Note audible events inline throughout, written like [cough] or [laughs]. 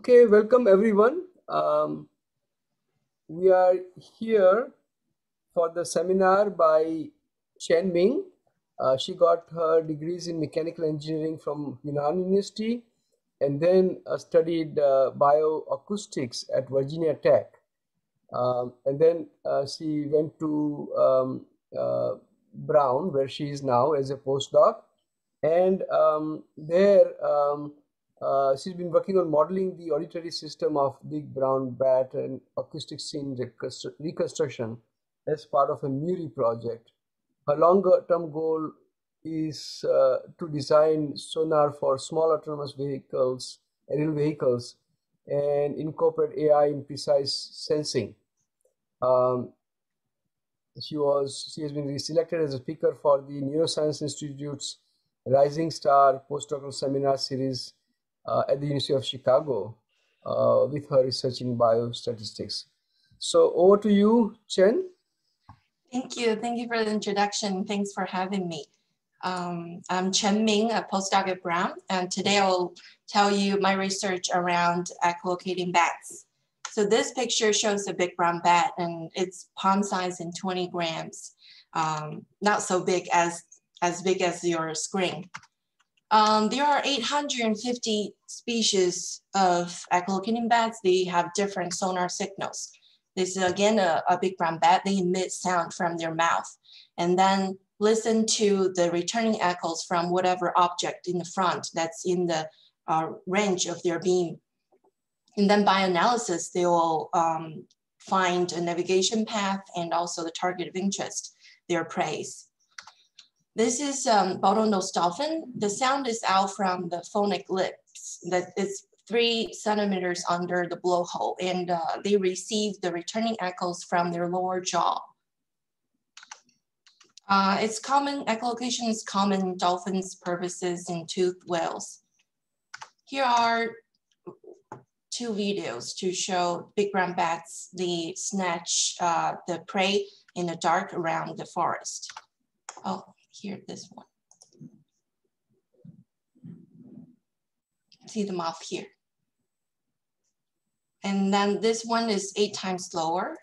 Okay, welcome everyone. Um, we are here for the seminar by Chen Ming. Uh, she got her degrees in mechanical engineering from Yunnan University and then uh, studied uh, bioacoustics at Virginia Tech. Um, and then uh, she went to um, uh, Brown, where she is now as a postdoc. And um, there, um, uh, she's been working on modeling the auditory system of big brown bat and acoustic scene reconstruction as part of a MURI project. Her longer term goal is uh, to design sonar for small autonomous vehicles, aerial vehicles, and incorporate AI in precise sensing. Um, she was she has been selected as a speaker for the Neuroscience Institute's Rising Star postdoctoral seminar series at the University of Chicago uh, with her research in biostatistics. So over to you, Chen. Thank you. Thank you for the introduction. Thanks for having me. Um, I'm Chen Ming, a postdoc at Brown, and today I'll tell you my research around echolocating bats. So this picture shows a big brown bat and it's palm size in 20 grams. Um, not so big as, as big as your screen. Um, there are 850 species of echolocating bats. They have different sonar signals. This is again a, a big brown bat. They emit sound from their mouth and then listen to the returning echoes from whatever object in the front that's in the uh, range of their beam. And then by analysis, they will um, find a navigation path and also the target of interest, their preys. This is um, bottlenose dolphin. The sound is out from the phonic lips that is three centimeters under the blowhole and uh, they receive the returning echoes from their lower jaw. Uh, it's common, echolocation is common in dolphins, porpoises, and toothed whales. Here are two videos to show big brown bats, they snatch uh, the prey in the dark around the forest. Oh, here, this one. See the mouth here. And then this one is eight times slower.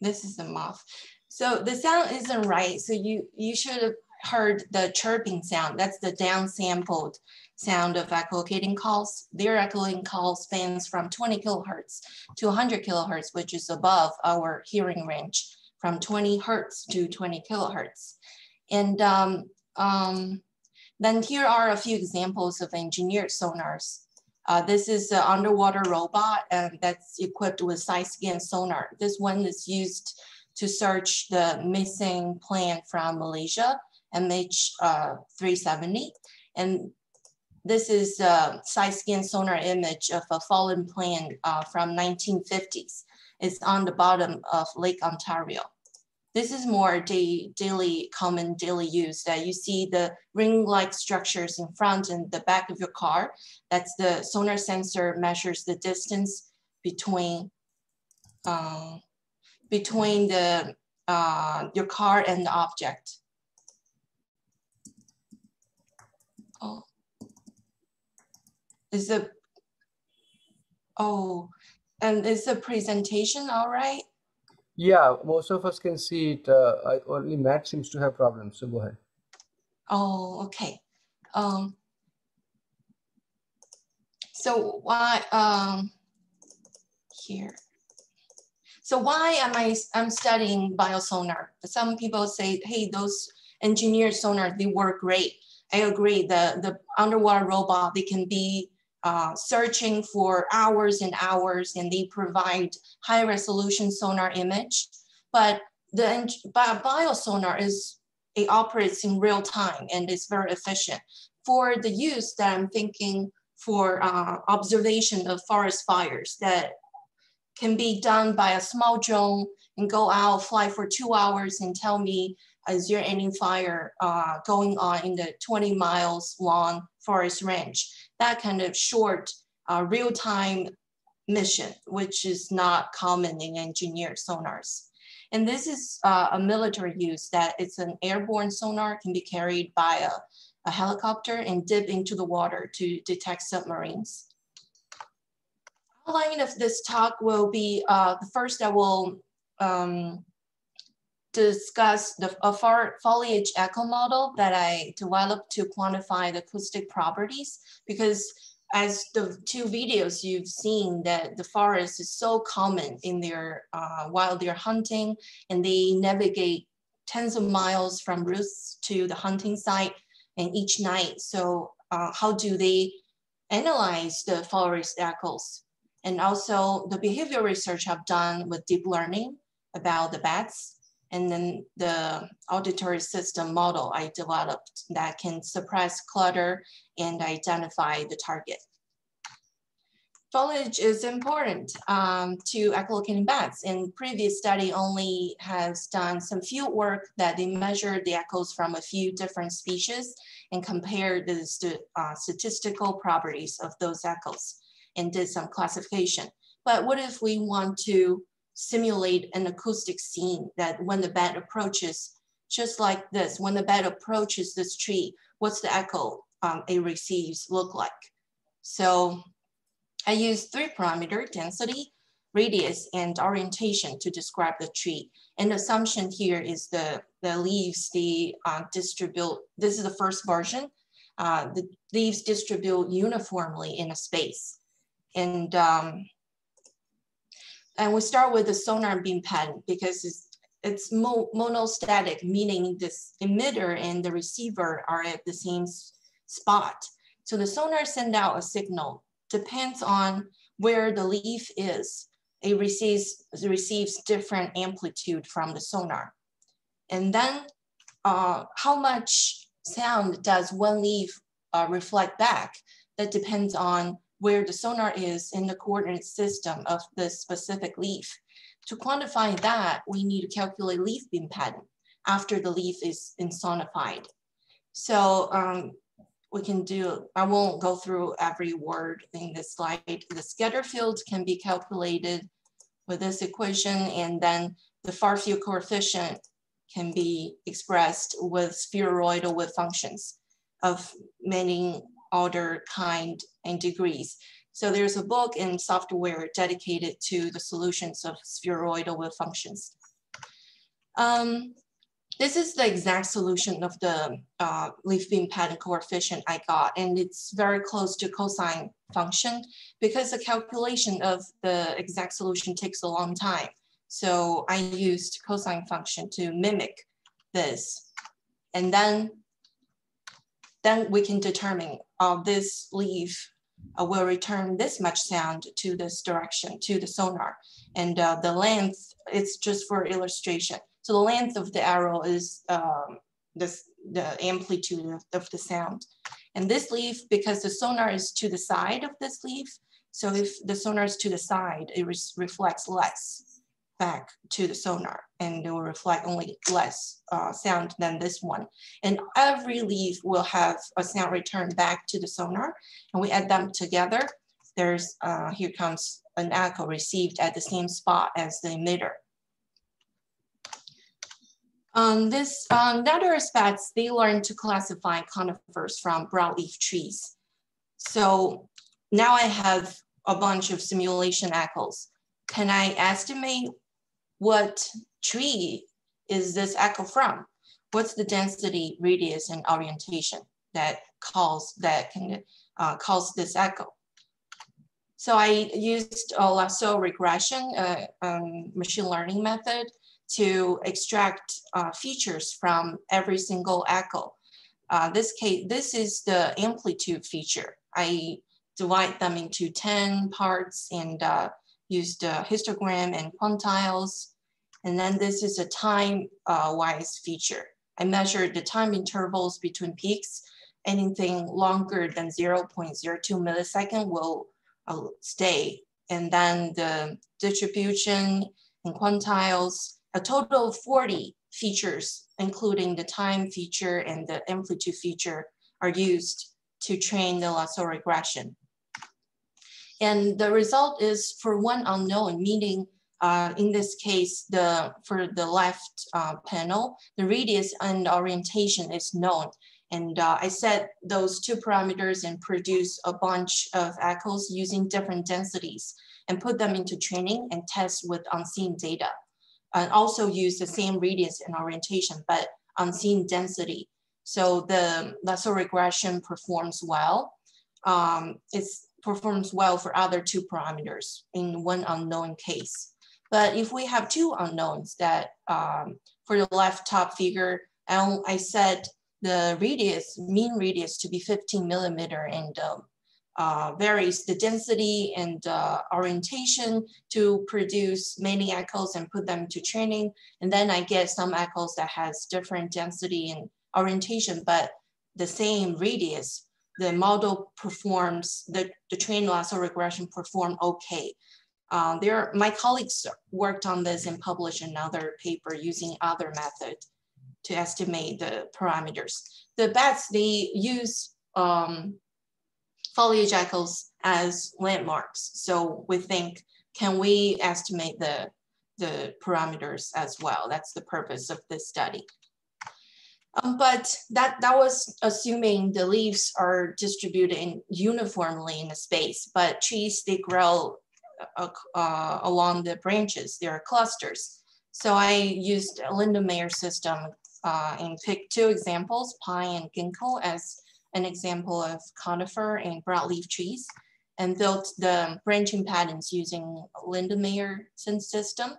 this is the mouth. So the sound isn't right. So you, you should have heard the chirping sound. That's the downsampled sound of echolocating calls. Their echolocating call spans from 20 kilohertz to 100 kilohertz, which is above our hearing range from 20 hertz to 20 kilohertz. And um, um, then here are a few examples of engineered sonars. Uh, this is an underwater robot and that's equipped with side scan sonar. This one is used to search the missing plane from Malaysia, MH370. Uh, and this is a side scan sonar image of a fallen plane uh, from 1950s. It's on the bottom of Lake Ontario. This is more day, daily, common daily use that you see the ring-like structures in front and the back of your car. That's the sonar sensor measures the distance between, uh, between the, uh, your car and the object. Oh, is the, oh, and is the presentation all right? Yeah, most of us can see it. Uh, I, only Matt seems to have problems. So go ahead. Oh, okay. Um, so why um, here? So why am I I'm studying biosonar? Some people say, hey, those engineered sonar, they work great. I agree. The the underwater robot, they can be uh, searching for hours and hours and they provide high resolution sonar image. But the biosonar is, it operates in real time and it's very efficient. For the use that I'm thinking for uh, observation of forest fires that can be done by a small drone and go out, fly for two hours and tell me, is there any fire uh, going on in the 20 miles long forest range? that kind of short uh, real-time mission, which is not common in engineered sonars. And this is uh, a military use that it's an airborne sonar can be carried by a, a helicopter and dip into the water to detect submarines. Outline of this talk will be uh, the first I will um, discuss the foliage echo model that I developed to quantify the acoustic properties because as the two videos you've seen that the forest is so common in their uh, while they're hunting and they navigate tens of miles from roosts to the hunting site and each night. So uh, how do they analyze the forest echoes? And also the behavior research I've done with deep learning about the bats and then the auditory system model I developed that can suppress clutter and identify the target. Foliage is important um, to echolocating bats. And previous study only has done some field work that they measured the echoes from a few different species and compared the st uh, statistical properties of those echoes and did some classification. But what if we want to simulate an acoustic scene that when the bat approaches, just like this, when the bat approaches this tree, what's the echo um, it receives look like? So I use three parameter, density, radius, and orientation to describe the tree. And the assumption here is the, the leaves, they uh, distribute, this is the first version, uh, the leaves distribute uniformly in a space. And um, and we start with the sonar beam pattern because it's, it's mo monostatic, meaning this emitter and the receiver are at the same spot. So the sonar send out a signal, depends on where the leaf is. It receives, it receives different amplitude from the sonar. And then uh, how much sound does one leaf uh, reflect back? That depends on where the sonar is in the coordinate system of the specific leaf. To quantify that, we need to calculate leaf beam pattern after the leaf is insonified. So um, we can do, I won't go through every word in this slide. The scatter field can be calculated with this equation and then the far field coefficient can be expressed with spheroidal wave functions of many order, kind, and degrees. So there's a book and software dedicated to the solutions of spheroidal wave functions. Um, this is the exact solution of the uh, leaf beam pattern coefficient I got, and it's very close to cosine function because the calculation of the exact solution takes a long time. So I used cosine function to mimic this. And then then we can determine uh, this leaf uh, will return this much sound to this direction, to the sonar. And uh, the length, it's just for illustration. So the length of the arrow is um, this, the amplitude of, of the sound. And this leaf, because the sonar is to the side of this leaf, so if the sonar is to the side, it re reflects less back to the sonar and it will reflect only less uh, sound than this one. And every leaf will have a sound return back to the sonar and we add them together. There's, uh, here comes an echo received at the same spot as the emitter. Um, this um, Natterer's bats, they learn to classify conifers from broadleaf trees. So now I have a bunch of simulation echoes. Can I estimate what tree is this echo from? What's the density, radius, and orientation that calls that can uh, cause this echo? So I used a lasso regression, uh, um, machine learning method to extract uh, features from every single echo. Uh, this case, this is the amplitude feature. I divide them into 10 parts and uh, used a histogram and quantiles. And then this is a time-wise uh, feature. I measured the time intervals between peaks. Anything longer than 0.02 millisecond will uh, stay. And then the distribution and quantiles, a total of 40 features, including the time feature and the amplitude feature are used to train the lasso regression. And the result is for one unknown, meaning uh, in this case, the for the left uh, panel, the radius and orientation is known. And uh, I set those two parameters and produce a bunch of echoes using different densities and put them into training and test with unseen data. And also use the same radius and orientation, but unseen density. So the lasso regression performs well. Um, it performs well for other two parameters in one unknown case. But if we have two unknowns that um, for the left top figure, I, I set the radius, mean radius to be 15 millimeter and um, uh, varies the density and uh, orientation to produce many echoes and put them to training. And then I get some echoes that has different density and orientation, but the same radius, the model performs, the, the trained lasso regression perform okay. Um, there, my colleagues worked on this and published another paper using other method to estimate the parameters. The bats, they use um, foliage echoes as landmarks. So we think, can we estimate the, the parameters as well? That's the purpose of this study. Um, but that, that was assuming the leaves are distributed uniformly in the space, but trees, they grow uh, uh, along the branches, there are clusters. So I used a Lindenmayer system uh, and picked two examples, pine and ginkgo as an example of conifer and broadleaf trees and built the branching patterns using Lindenmayer system.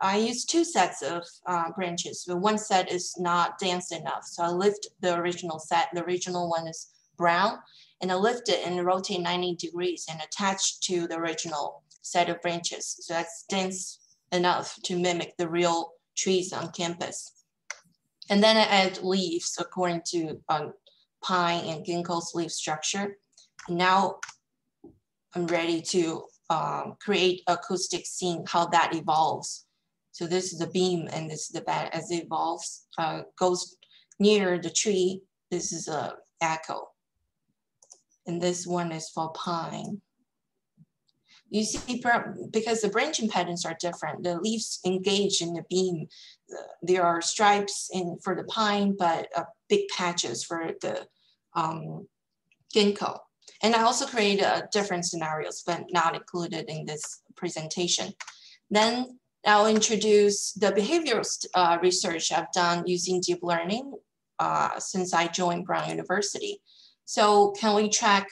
I used two sets of uh, branches, but one set is not dense enough. So I lift the original set, the original one is brown, and I lift it and rotate 90 degrees and attach to the original set of branches. So that's dense enough to mimic the real trees on campus. And then I add leaves according to um, pine and ginkgo's leaf structure. And now I'm ready to um, create acoustic scene, how that evolves. So this is the beam and this is the bat as it evolves, uh, goes near the tree. This is a echo. And this one is for pine. You see, because the branching patterns are different, the leaves engage in the beam. There are stripes in for the pine, but uh, big patches for the um, ginkgo. And I also created uh, different scenarios, but not included in this presentation. Then I'll introduce the behavioral uh, research I've done using deep learning uh, since I joined Brown University. So can we track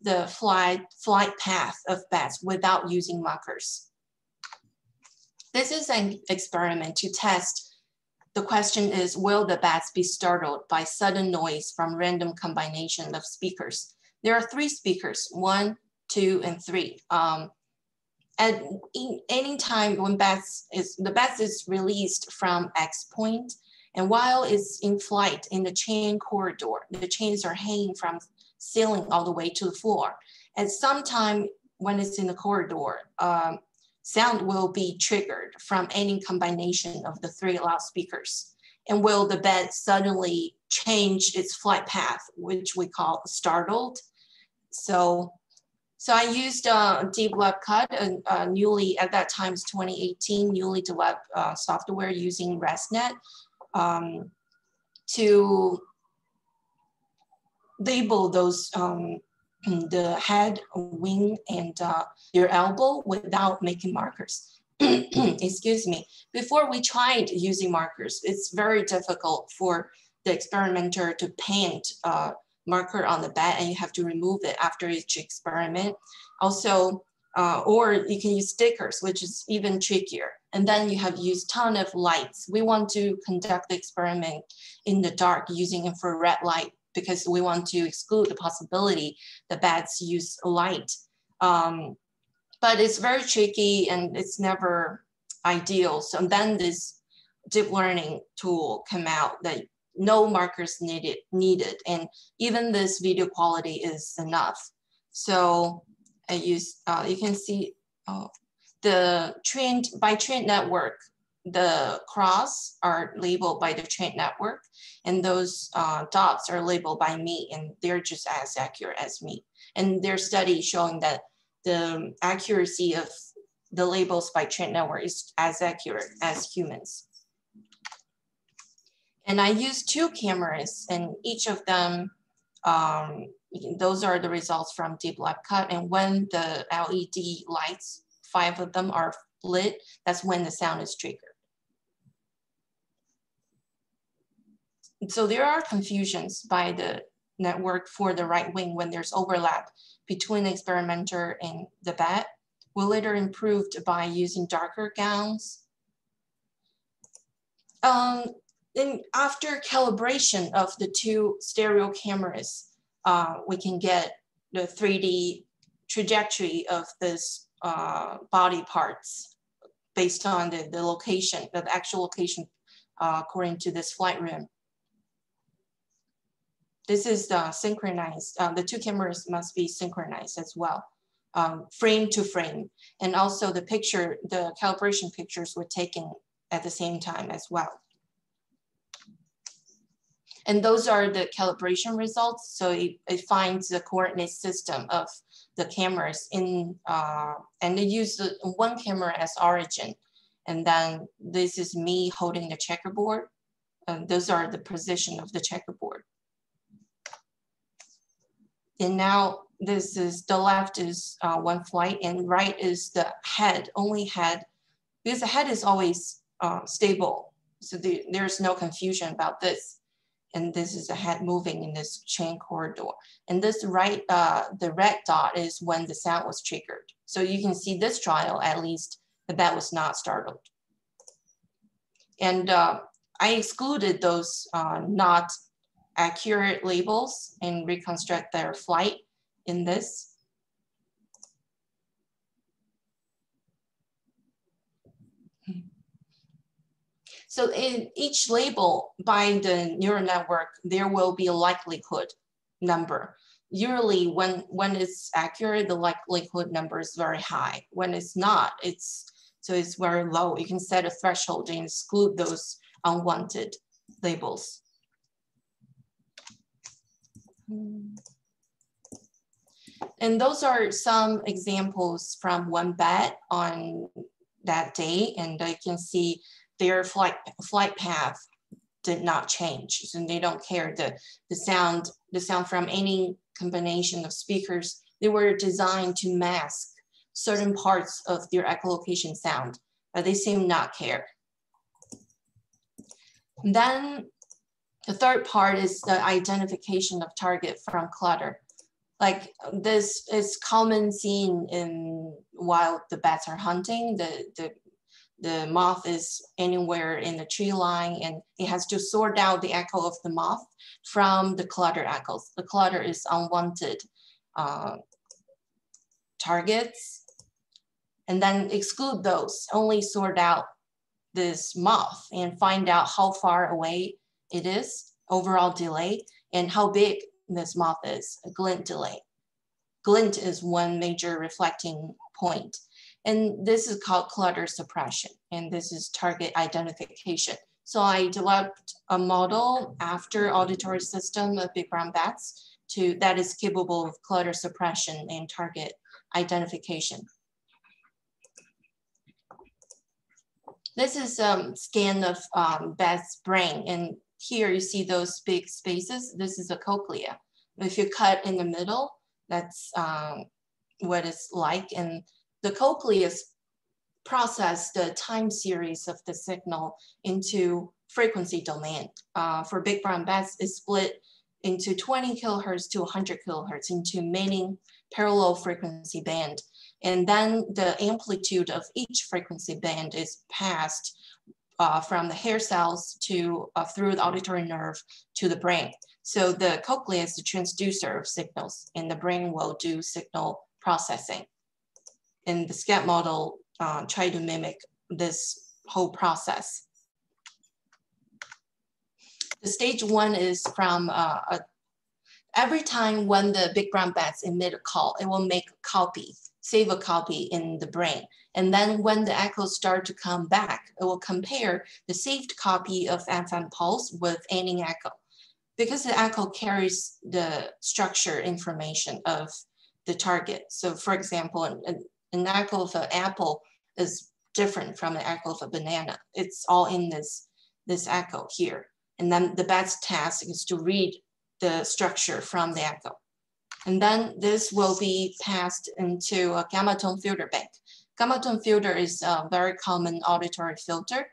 the flight, flight path of bats without using markers? This is an experiment to test the question is, will the bats be startled by sudden noise from random combination of speakers? There are three speakers, one, two, and three. Um, at any time when is, the bats is released from X point, and while it's in flight in the chain corridor, the chains are hanging from ceiling all the way to the floor. At some time when it's in the corridor, um, sound will be triggered from any combination of the three loudspeakers. And will the bed suddenly change its flight path, which we call startled? So, so I used uh, Deep Lab Cut, a, a newly, at that time, 2018, newly developed uh, software using ResNet um, to label those um, [clears throat] the head, wing, and uh, your elbow without making markers. [clears throat] Excuse me. Before we tried using markers, it's very difficult for the experimenter to paint a marker on the bed and you have to remove it after each experiment. Also, uh, or you can use stickers, which is even trickier. And then you have used ton of lights. We want to conduct the experiment in the dark using infrared light because we want to exclude the possibility that bats use light. Um, but it's very tricky and it's never ideal. So then this deep learning tool came out that no markers needed, needed. And even this video quality is enough. So I use, uh, you can see oh, the trained, by trained network, the cross are labeled by the trained network and those uh, dots are labeled by me and they're just as accurate as me. And their study showing that the accuracy of the labels by trained network is as accurate as humans. And I use two cameras and each of them, um, those are the results from Deep Lab Cut. And when the LED lights, five of them are lit, that's when the sound is triggered. So there are confusions by the network for the right wing when there's overlap between the experimenter and the bat. We later improved by using darker gowns. Um, then after calibration of the two stereo cameras, uh, we can get the 3D trajectory of this uh, body parts based on the, the location, the actual location uh, according to this flight room. This is the synchronized, uh, the two cameras must be synchronized as well, um, frame to frame. And also the picture, the calibration pictures were taken at the same time as well. And those are the calibration results. So it, it finds the coordinate system of the cameras in, uh, and they use one camera as origin. And then this is me holding the checkerboard. And those are the position of the checkerboard. And now this is, the left is uh, one flight and right is the head, only head, because the head is always uh, stable. So the, there's no confusion about this and this is a head moving in this chain corridor. And this right, uh, the red dot is when the sound was triggered. So you can see this trial, at least the bat was not startled. And uh, I excluded those uh, not accurate labels and reconstruct their flight in this. So in each label by the neural network, there will be a likelihood number. Usually when, when it's accurate, the likelihood number is very high. When it's not, it's so it's very low. You can set a threshold and exclude those unwanted labels. And those are some examples from one bat on that day. And you can see their flight flight path did not change. So they don't care the, the sound, the sound from any combination of speakers. They were designed to mask certain parts of their echolocation sound, but they seem not care. then the third part is the identification of target from clutter. Like this is common seen in while the bats are hunting, the, the the moth is anywhere in the tree line and it has to sort out the echo of the moth from the clutter echoes. The clutter is unwanted uh, targets and then exclude those, only sort out this moth and find out how far away it is, overall delay, and how big this moth is, glint delay. Glint is one major reflecting point. And this is called clutter suppression, and this is target identification. So I developed a model after auditory system of big brown bats to that is capable of clutter suppression and target identification. This is a um, scan of um, bat's brain, and here you see those big spaces. This is a cochlea. If you cut in the middle, that's um, what it's like. And the cochleas process the time series of the signal into frequency domain. Uh, for big brown bats, it's split into 20 kilohertz to 100 kilohertz into many parallel frequency band. And then the amplitude of each frequency band is passed uh, from the hair cells to uh, through the auditory nerve to the brain. So the cochlea is the transducer of signals and the brain will do signal processing and the SCAT model uh, try to mimic this whole process. The stage one is from uh, a, every time when the big brown bats emit a call, it will make a copy, save a copy in the brain. And then when the echoes start to come back, it will compare the saved copy of FM pulse with any echo. Because the echo carries the structure information of the target. So for example, an echo of an apple is different from an echo of a banana. It's all in this, this echo here. And then the best task is to read the structure from the echo. And then this will be passed into a gammatone filter bank. Gammatone filter is a very common auditory filter.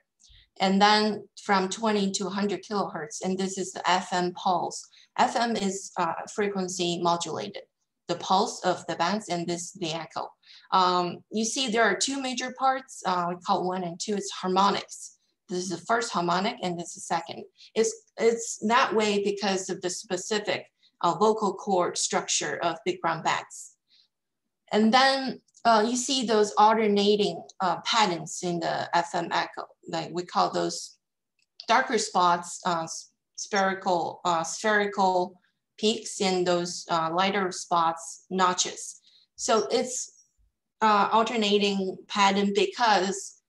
And then from 20 to 100 kilohertz, and this is the FM pulse. FM is uh, frequency modulated, the pulse of the bands, and this the echo. Um, you see there are two major parts, uh, we call one and two, it's harmonics. This is the first harmonic and this is the second. It's, it's that way because of the specific uh, vocal cord structure of big brown bats. And then uh, you see those alternating uh, patterns in the FM echo. Like we call those darker spots, uh, spectral, uh, spectral peaks and those uh, lighter spots, notches. So it's alternating pattern because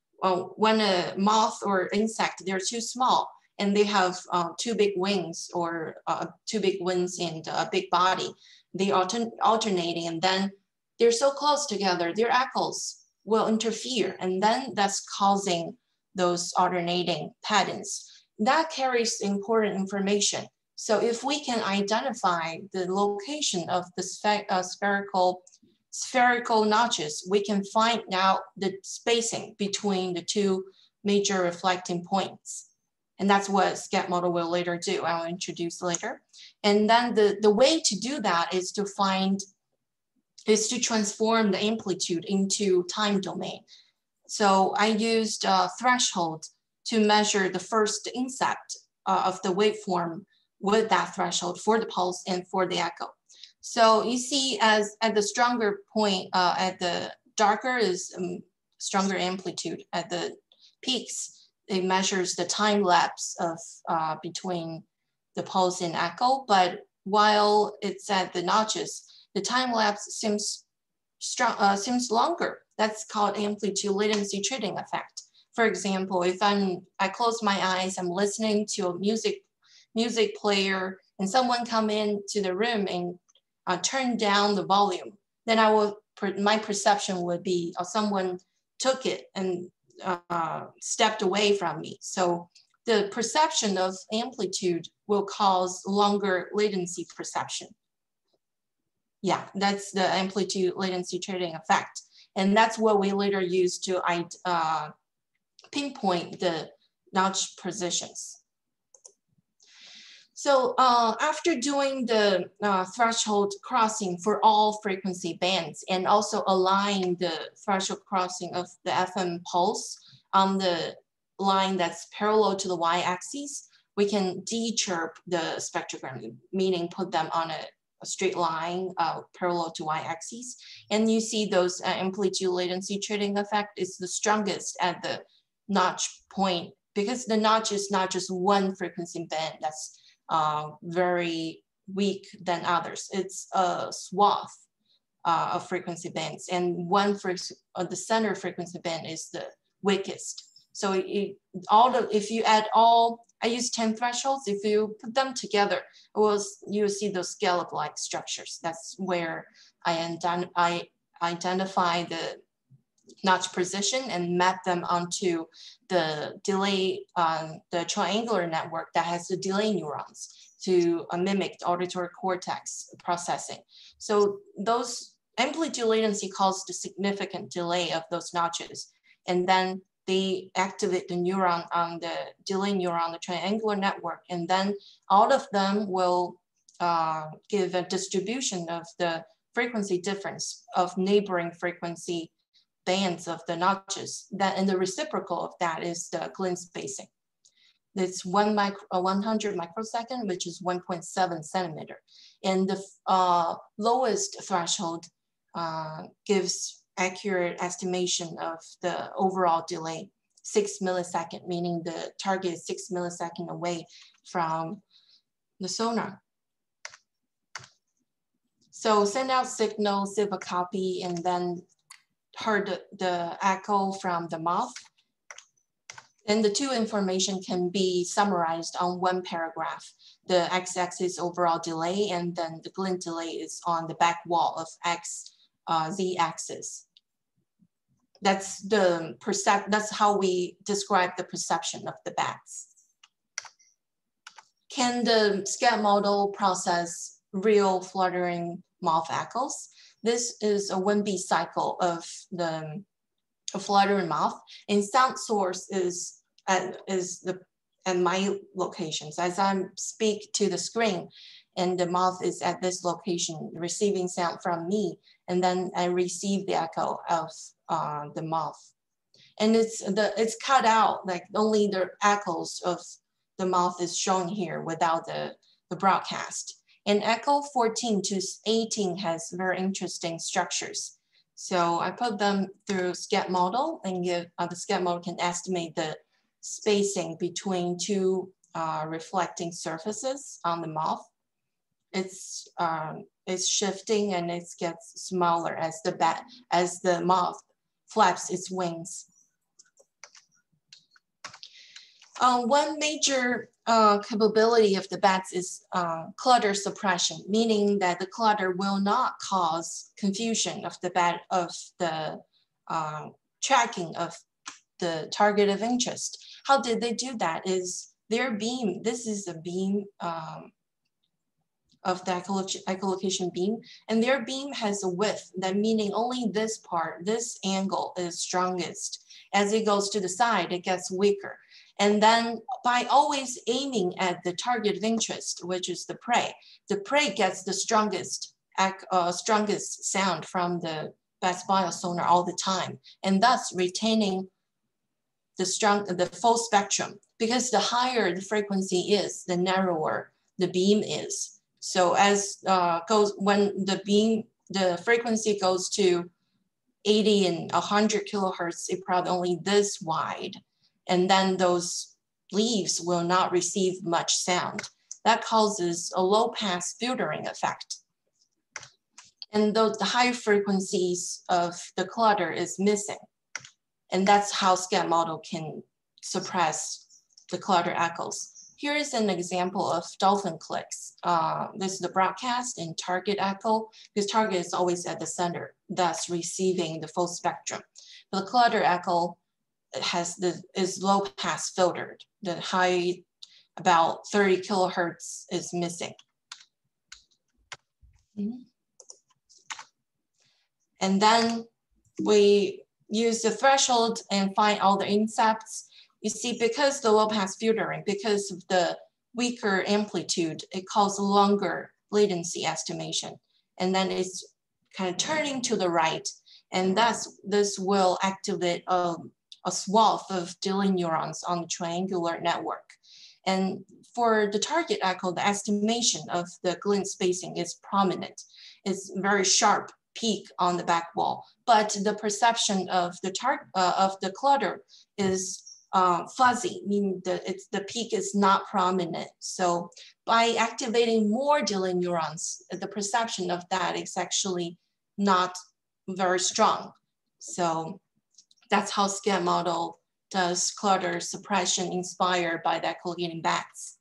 when a moth or insect, they're too small, and they have uh, two big wings or uh, two big wings and a big body. They are alternating and then they're so close together, their echoes will interfere and then that's causing those alternating patterns. That carries important information. So if we can identify the location of the uh, spectral spectral notches, we can find out the spacing between the two major reflecting points. And that's what SCAT model will later do, I'll introduce later. And then the, the way to do that is to find, is to transform the amplitude into time domain. So I used a threshold to measure the first incept uh, of the waveform with that threshold for the pulse and for the echo. So you see as at the stronger point, uh, at the darker is um, stronger amplitude at the peaks it measures the time lapse of uh, between the pulse and echo, but while it's at the notches, the time lapse seems strong, uh, seems longer. That's called amplitude latency trading effect. For example, if I'm, I close my eyes, I'm listening to a music, music player and someone come into the room and uh, turn down the volume, then I will, my perception would be uh, someone took it and uh, stepped away from me. So the perception of amplitude will cause longer latency perception. Yeah, that's the amplitude latency trading effect. And that's what we later use to uh, pinpoint the notch positions. So uh, after doing the uh, threshold crossing for all frequency bands and also align the threshold crossing of the FM pulse on the line that's parallel to the y-axis, we can de-chirp the spectrogram, meaning put them on a, a straight line uh, parallel to y-axis. And you see those uh, amplitude latency trading effect is the strongest at the notch point because the notch is not just one frequency band that's uh, very weak than others. It's a swath uh, of frequency bands, and one for uh, the center frequency band is the weakest. So it, all the if you add all, I use ten thresholds. If you put them together, it was you see those scallop-like structures. That's where I, I identify the notch position and map them onto the delay, um, the triangular network that has the delay neurons to uh, mimic the auditory cortex processing. So those amplitude latency caused the significant delay of those notches. And then they activate the neuron on the delay neuron, the triangular network, and then all of them will uh, give a distribution of the frequency difference of neighboring frequency bands of the notches. That and the reciprocal of that is the glint spacing. It's one micro, uh, 100 microsecond, which is 1.7 centimeter. And the uh, lowest threshold uh, gives accurate estimation of the overall delay, six millisecond, meaning the target is six millisecond away from the sonar. So send out signal, save a copy, and then heard the echo from the mouth. And the two information can be summarized on one paragraph. The x-axis overall delay and then the glint delay is on the back wall of x uh, z-axis. That's the percep that's how we describe the perception of the bats. Can the SCAT model process real fluttering moth echoes? This is a 1B cycle of the fluttering moth and sound source is at, is the at my locations. As I speak to the screen and the moth is at this location receiving sound from me and then I receive the echo of uh, the moth. And it's the it's cut out like only the echoes of the moth is shown here without the, the broadcast. And echo 14 to 18 has very interesting structures. So I put them through SCAT model and give uh, the SCAT model can estimate the spacing between two uh, reflecting surfaces on the moth. It's um, it's shifting and it gets smaller as the bat as the moth flaps its wings. Uh, one major uh, capability of the bats is uh, clutter suppression, meaning that the clutter will not cause confusion of the bat of the uh, tracking of the target of interest. How did they do that? Is their beam, this is a beam um, of the echolocation beam, and their beam has a width, that meaning only this part, this angle is strongest. As it goes to the side, it gets weaker. And then by always aiming at the target of interest, which is the prey, the prey gets the strongest, uh, strongest sound from the best biosonar all the time, and thus retaining the strong, the full spectrum. Because the higher the frequency is, the narrower the beam is. So as uh, goes when the beam, the frequency goes to 80 and 100 kilohertz, it probably only this wide and then those leaves will not receive much sound. That causes a low pass filtering effect. And the high frequencies of the clutter is missing. And that's how SCAT model can suppress the clutter echoes. Here is an example of dolphin clicks. Uh, this is the broadcast and target echo, because target is always at the center, thus receiving the full spectrum. The clutter echo has the is low pass filtered. The high about 30 kilohertz is missing. And then we use the threshold and find all the intercepts. You see, because the low pass filtering, because of the weaker amplitude, it causes longer latency estimation. And then it's kind of turning to the right. And thus this will activate um, a swath of delay neurons on the triangular network. And for the target echo, the estimation of the glint spacing is prominent. It's very sharp peak on the back wall, but the perception of the tar uh, of the clutter is uh, fuzzy, meaning the, it's, the peak is not prominent. So by activating more delay neurons, the perception of that is actually not very strong. So that's how SCAT model does clutter suppression inspired by the echolocating bats.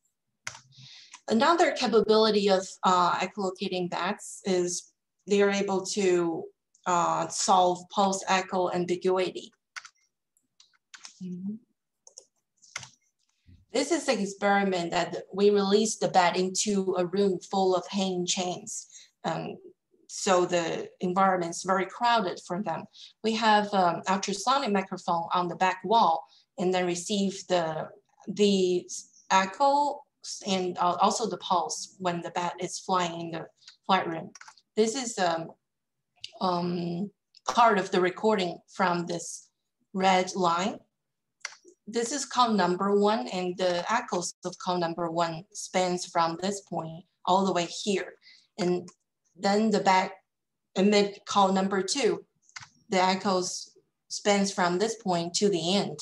Another capability of uh, echolocating bats is they are able to uh, solve pulse echo ambiguity. Mm -hmm. This is an experiment that we released the bat into a room full of hanging chains. Um, so the environment is very crowded for them. We have um, ultrasonic microphone on the back wall and then receive the, the echo and also the pulse when the bat is flying in the flight room. This is um, um, part of the recording from this red line. This is call number one and the echoes of call number one spans from this point all the way here. And then the back emit call number two, the echoes spans from this point to the end.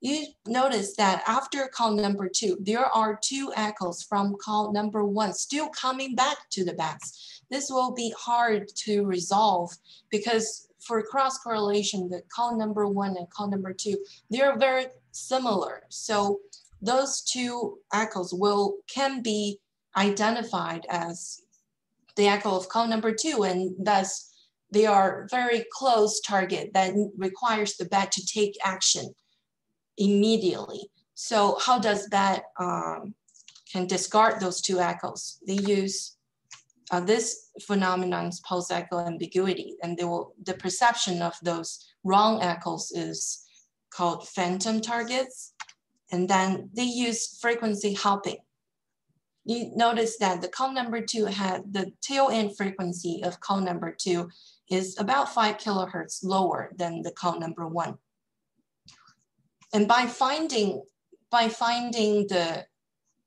you notice that after call number two, there are two echoes from call number one still coming back to the bats. This will be hard to resolve because for cross correlation, the call number one and call number two, they're very similar. So those two echoes will can be identified as the echo of call number two, and thus they are very close target that requires the bat to take action immediately. So how does bat um, can discard those two echoes? They use uh, this phenomenon's pulse-echo ambiguity, and they will, the perception of those wrong echoes is called phantom targets. And then they use frequency hopping. You notice that the call number two had the tail end frequency of call number two is about five kilohertz lower than the call number one. And by finding, by finding the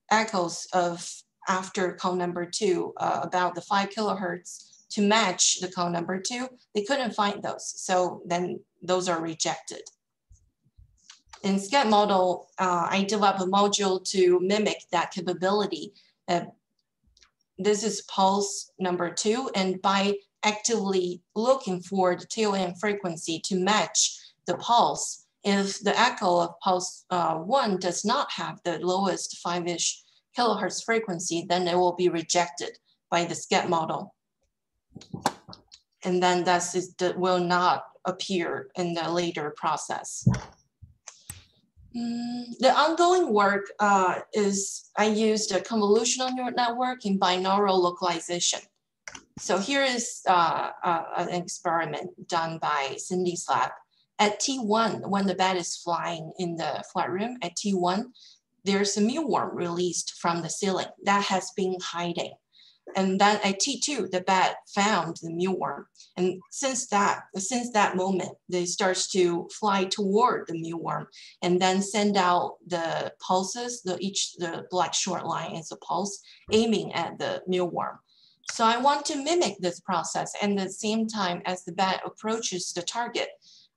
echoes of after call number two, uh, about the five kilohertz to match the call number two, they couldn't find those. So then those are rejected. In SCAT model, uh, I developed a module to mimic that capability. Uh, this is pulse number two, and by actively looking for the tail end frequency to match the pulse, if the echo of pulse uh, one does not have the lowest five-ish kilohertz frequency, then it will be rejected by the SCAT model. And then that will not appear in the later process. Mm, the ongoing work uh, is I used a convolutional neural network in binaural localization. So here is uh, uh, an experiment done by Cindy's lab. At T1, when the bat is flying in the flight room at T1, there's a mealworm released from the ceiling that has been hiding. And then at T2, the bat found the mealworm. And since that, since that moment, they starts to fly toward the mealworm and then send out the pulses, the each the black short line is a pulse aiming at the mealworm. So I want to mimic this process and at the same time as the bat approaches the target,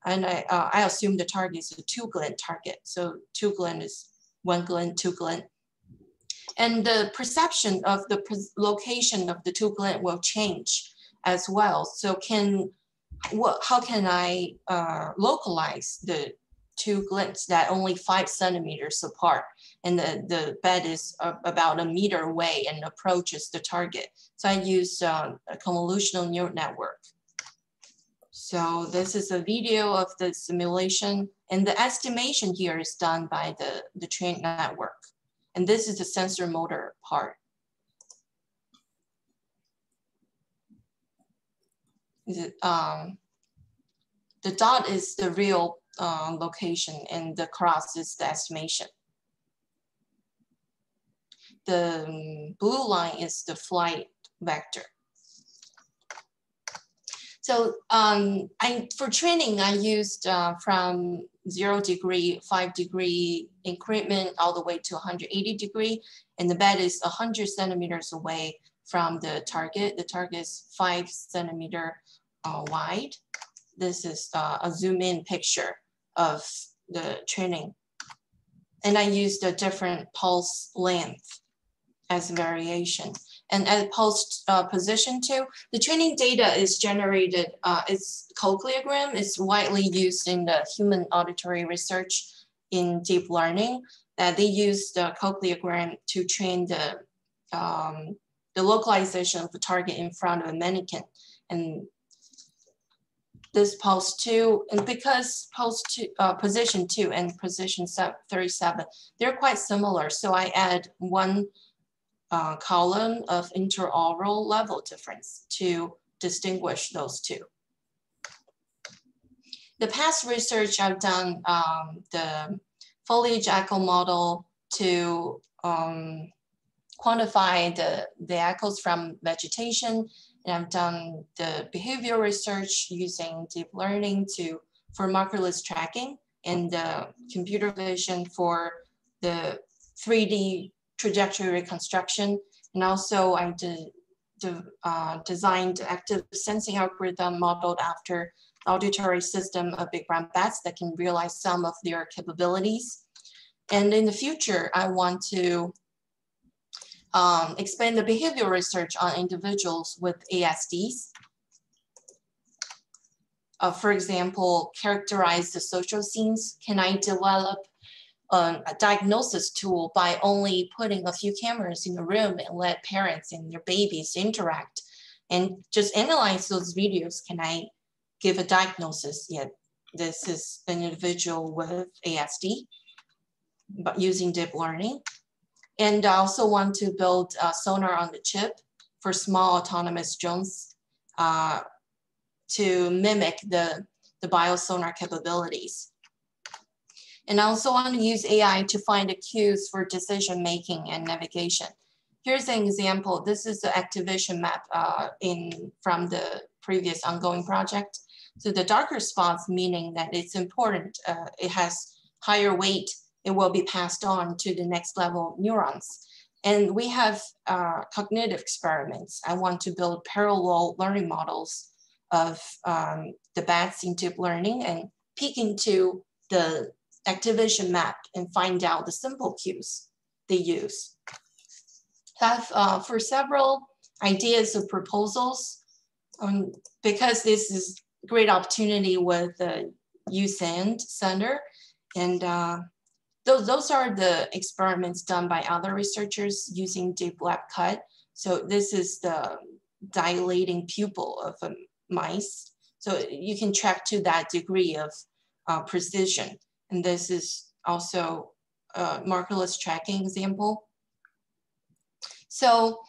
and I, uh, I assume the target is a two glint target. So two glint is one glint, two glint. And the perception of the location of the two glint will change as well. So can, what, how can I uh, localize the two glints that only five centimeters apart and the, the bed is about a meter away and approaches the target. So I use uh, a convolutional neural network. So this is a video of the simulation and the estimation here is done by the, the trained network. And this is the sensor motor part. It, um, the dot is the real uh, location and the cross is the estimation. The um, blue line is the flight vector. So um, I, for training, I used uh, from zero degree, five degree increment all the way to 180 degree. And the bed is 100 centimeters away from the target. The target is five centimeter uh, wide. This is uh, a zoom in picture of the training. And I used a different pulse length as variation. And at post uh, position two, the training data is generated, uh, it's cochleogram, it's widely used in the human auditory research in deep learning that they use the cochleogram to train the, um, the localization of the target in front of a mannequin. And this pulse two, and because pulse two, uh, position two and position 37, they're quite similar. So I add one uh, column of interaural level difference to distinguish those two. The past research I've done um, the foliage echo model to um, quantify the, the echoes from vegetation. And I've done the behavioral research using deep learning to for markerless tracking and the computer vision for the 3D trajectory reconstruction. And also I did de uh, designed active sensing algorithm modeled after auditory system of big brown bats that can realize some of their capabilities. And in the future, I want to um, expand the behavioral research on individuals with ASDs. Uh, for example, characterize the social scenes. Can I develop um, a diagnosis tool by only putting a few cameras in the room and let parents and their babies interact and just analyze those videos? Can I give a diagnosis? Yet yeah, this is an individual with ASD, but using deep learning. And I also want to build a sonar on the chip for small autonomous drones uh, to mimic the, the biosonar capabilities. And I also want to use AI to find the cues for decision making and navigation. Here's an example. This is the activation map uh, in from the previous ongoing project. So the darker spots meaning that it's important, uh, it has higher weight, it will be passed on to the next level neurons. And we have uh, cognitive experiments. I want to build parallel learning models of um, the bats in deep learning and peek into the activation map and find out the simple cues they use. Have uh, for several ideas of proposals, um, because this is great opportunity with the USAND Center. And uh, those, those are the experiments done by other researchers using Deep Lab Cut. So this is the dilating pupil of a mice. So you can track to that degree of uh, precision. And this is also a markerless tracking example. So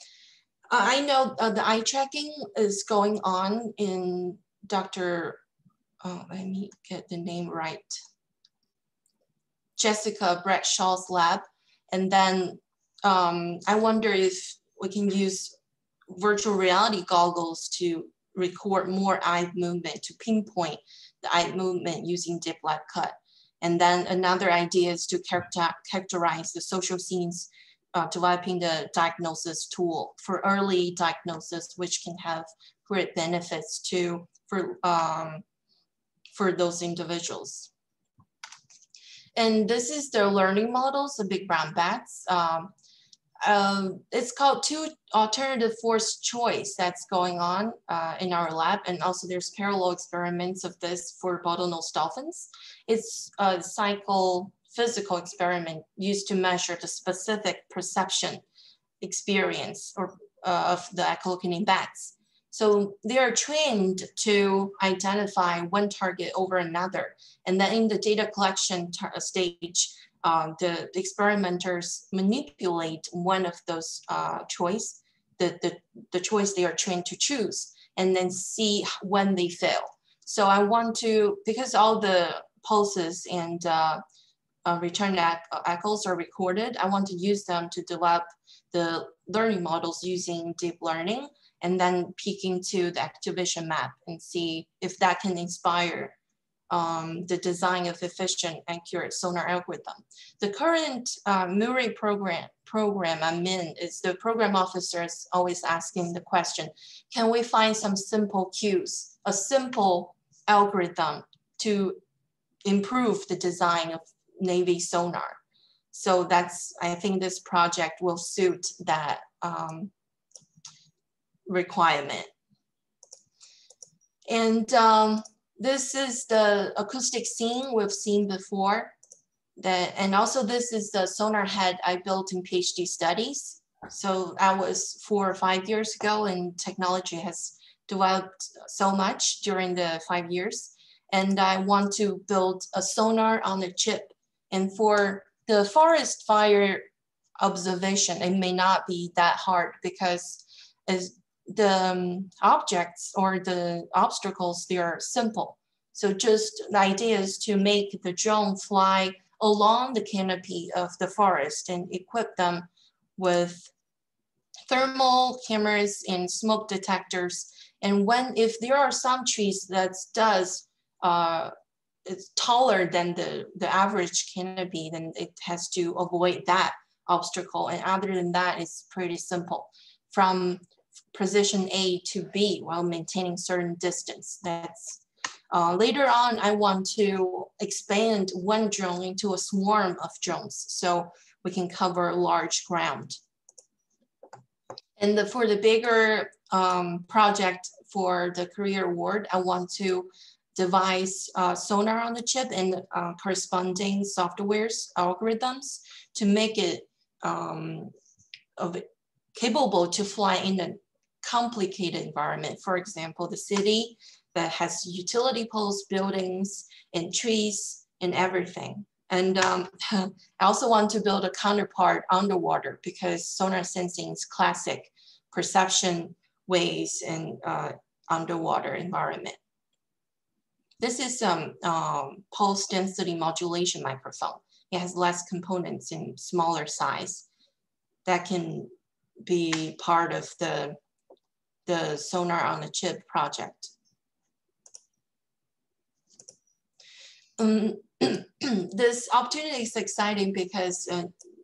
uh, I know uh, the eye tracking is going on in Dr. Oh, let me get the name right. Jessica Bradshaw's lab. And then um, I wonder if we can use virtual reality goggles to record more eye movement to pinpoint the eye movement using Deep Lab Cut. And then another idea is to character characterize the social scenes, uh, developing the diagnosis tool for early diagnosis, which can have great benefits to for, um, for those individuals. And this is the learning models, the big brown bats. Um, um, it's called two alternative force choice that's going on uh, in our lab. And also there's parallel experiments of this for bottlenose dolphins. It's a cycle physical experiment used to measure the specific perception experience or uh, of the echolocating bats. So they are trained to identify one target over another. And then in the data collection stage, uh, the, the, experimenters manipulate one of those uh, choice, the, the, the choice they are trained to choose, and then see when they fail. So I want to, because all the pulses and uh, uh, return echoes are recorded, I want to use them to develop the learning models using deep learning and then peek into the activation map and see if that can inspire um, the design of efficient, and accurate sonar algorithm. The current uh, MURI program, program I'm in is the program officer is always asking the question, can we find some simple cues, a simple algorithm to improve the design of Navy sonar? So that's, I think this project will suit that um, requirement. And um, this is the acoustic scene we've seen before. That, and also this is the sonar head I built in PhD studies. So I was four or five years ago and technology has developed so much during the five years. And I want to build a sonar on a chip. And for the forest fire observation, it may not be that hard because as the um, objects or the obstacles, they are simple. So just the idea is to make the drone fly along the canopy of the forest and equip them with thermal cameras and smoke detectors. And when, if there are some trees that does, uh, it's taller than the, the average canopy, then it has to avoid that obstacle. And other than that, it's pretty simple. From position A to B while maintaining certain distance. That's uh, later on, I want to expand one drone into a swarm of drones so we can cover large ground. And the, for the bigger um, project for the Career Award, I want to devise uh, sonar on the chip and uh, corresponding softwares, algorithms to make it um, of capable to fly in a complicated environment. For example, the city that has utility poles, buildings, and trees, and everything. And um, [laughs] I also want to build a counterpart underwater because sonar sensing is classic perception ways in uh, underwater environment. This is some um, um, pulse density modulation microphone. It has less components and smaller size that can be part of the, the sonar on a chip project. Um, [clears throat] this opportunity is exciting because uh,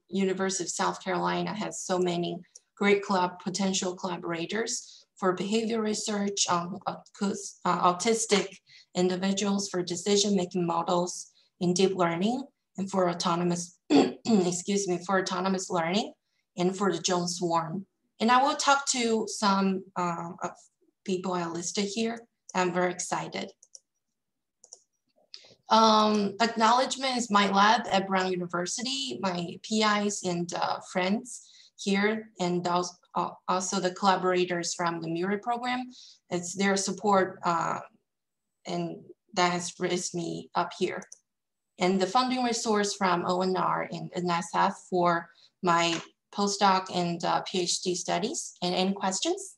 University of South Carolina has so many great collab potential collaborators for behavior research on uh, autistic individuals for decision-making models in deep learning and for autonomous, [clears throat] excuse me, for autonomous learning and for the Jones swarm. And I will talk to some uh, people I listed here. I'm very excited. Um, acknowledgement is my lab at Brown University, my PIs and uh, friends here, and also, uh, also, the collaborators from the MURI program. It's their support uh, and that has raised me up here. And the funding resource from ONR and NSF for my postdoc and uh, PhD studies. And any questions?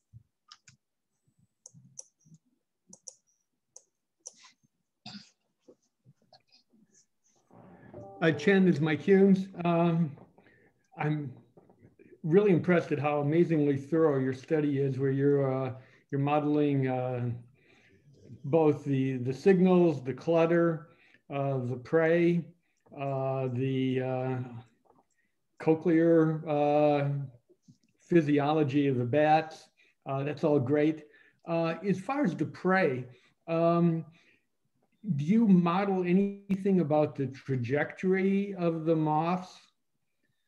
Uh, Chen, is Mike Huhns. Um, I'm really impressed at how amazingly thorough your study is, where you're uh, you're modeling uh, both the the signals, the clutter, uh, the prey, uh, the uh, cochlear uh, physiology of the bats. that's all great. as far as the prey. Um, do you model anything about the trajectory of the moths?